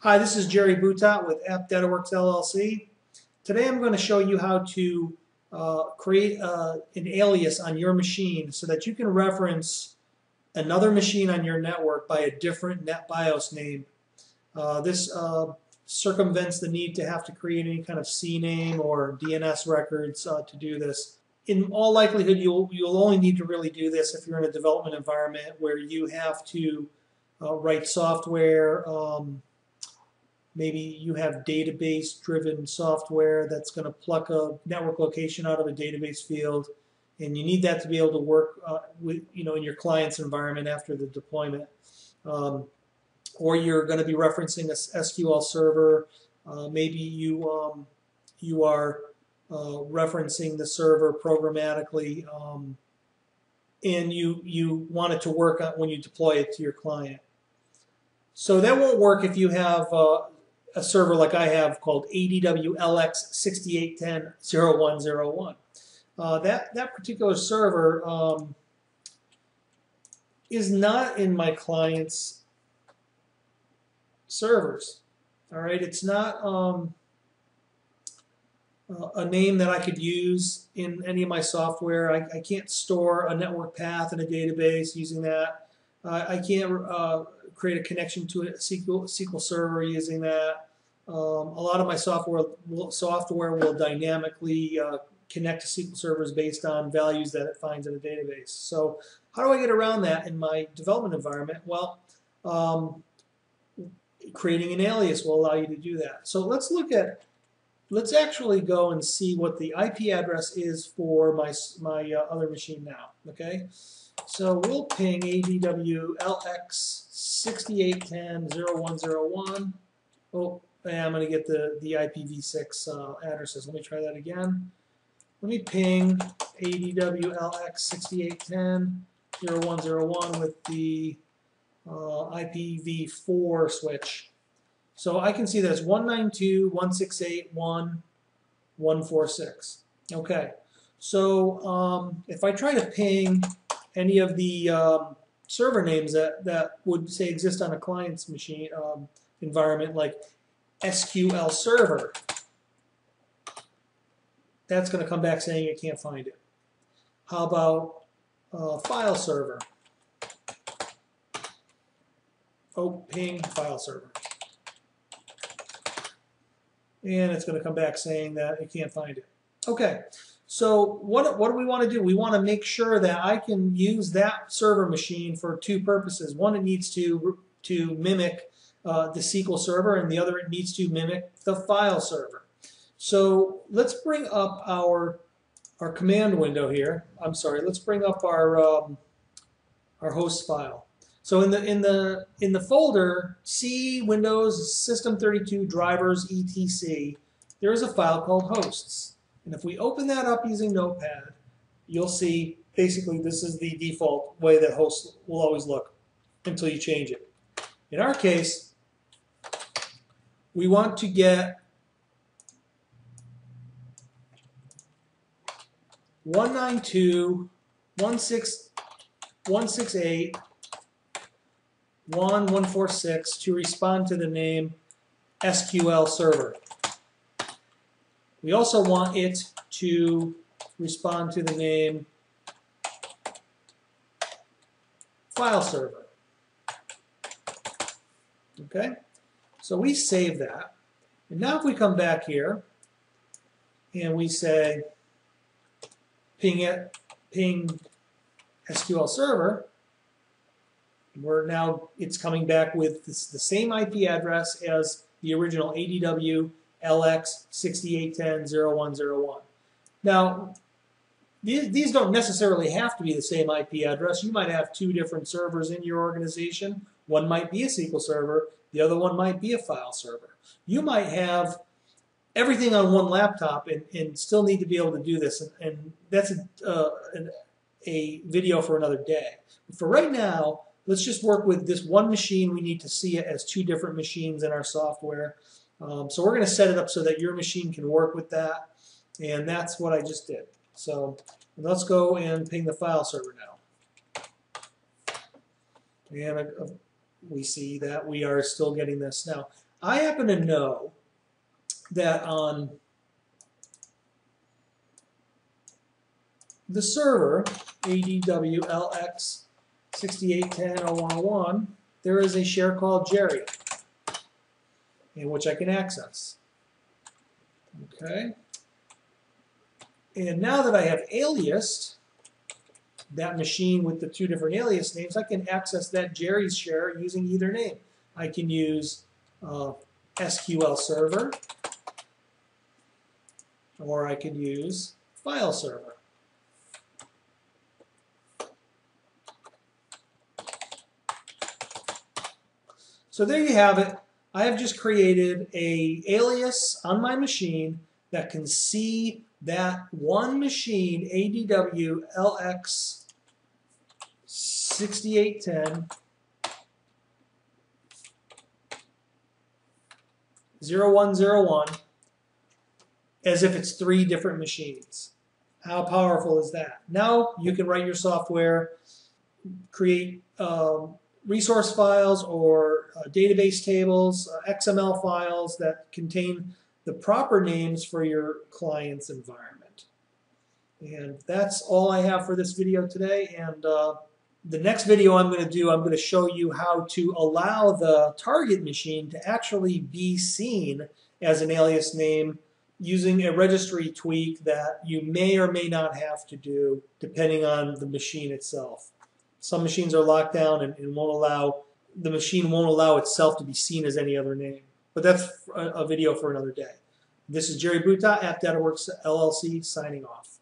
Hi, this is Jerry Boutot with App DataWorks LLC. Today I'm going to show you how to uh, create uh, an alias on your machine so that you can reference another machine on your network by a different NetBIOS name. Uh, this uh, circumvents the need to have to create any kind of CNAME or DNS records uh, to do this. In all likelihood, you'll, you'll only need to really do this if you're in a development environment where you have to uh, write software, um, Maybe you have database driven software that's going to pluck a network location out of a database field and you need that to be able to work uh, with, you know, in your client's environment after the deployment. Um, or you're going to be referencing a SQL server. Uh, maybe you um, you are uh, referencing the server programmatically, um, and you you want it to work when you deploy it to your client. So that won't work if you have uh, a server like I have called ADWLX6810-0101. Uh, that, that particular server um, is not in my client's servers. All right, it's not um, a name that I could use in any of my software. I, I can't store a network path in a database using that. Uh, I can't uh, create a connection to a SQL, SQL server using that. Um, a lot of my software will, software will dynamically uh, connect to SQL servers based on values that it finds in a database. So how do I get around that in my development environment? Well, um, creating an alias will allow you to do that. So let's look at, let's actually go and see what the IP address is for my, my uh, other machine now, okay? So we'll ping ADWLX6810-0101. Oh, I'm going to get the, the IPv6 uh, addresses. Let me try that again. Let me ping ADWLX6810-0101 with the uh, IPv4 switch. So I can see that it's 192.168.1.146. Okay, so um, if I try to ping any of the um, server names that, that would say exist on a client's machine um, environment, like SQL server. That's going to come back saying it can't find it. How about uh, file server? Oh, ping file server. And it's going to come back saying that it can't find it. Okay, so what, what do we want to do? We want to make sure that I can use that server machine for two purposes. One, it needs to, to mimic uh, the SQL server, and the other it needs to mimic the file server. So let's bring up our our command window here. I'm sorry. Let's bring up our um, our host file. So in the in the in the folder C Windows System 32 drivers etc. There is a file called hosts, and if we open that up using Notepad, you'll see basically this is the default way that hosts will always look until you change it. In our case, we want to get one nine two one six one six eight one one four six to respond to the name SQL server. We also want it to respond to the name file server. Okay? So we save that. And now if we come back here and we say ping it, ping SQL server, we're now, it's coming back with this, the same IP address as the original ADW LX 6810.0101. Now, these, these don't necessarily have to be the same IP address. You might have two different servers in your organization. One might be a SQL server, the other one might be a file server. You might have everything on one laptop and, and still need to be able to do this. And, and that's a, uh, an, a video for another day. But for right now, let's just work with this one machine. We need to see it as two different machines in our software. Um, so we're going to set it up so that your machine can work with that. And that's what I just did. So let's go and ping the file server now. And a we see that we are still getting this. Now, I happen to know that on the server, ADWLX6810.0101, there is a share called Jerry, in which I can access. Okay. And now that I have aliased that machine with the two different alias names, I can access that Jerry's share using either name. I can use uh, SQL Server, or I could use File Server. So there you have it. I have just created a alias on my machine that can see that one machine, ADW LX 6810 0101 as if it's three different machines. How powerful is that? Now you can write your software, create um, resource files or uh, database tables, uh, XML files that contain the proper names for your client's environment. And that's all I have for this video today. And uh, the next video I'm going to do, I'm going to show you how to allow the target machine to actually be seen as an alias name using a registry tweak that you may or may not have to do depending on the machine itself. Some machines are locked down and, and won't allow, the machine won't allow itself to be seen as any other name. But that's a, a video for another day. This is Jerry Boutot at DataWorks LLC signing off.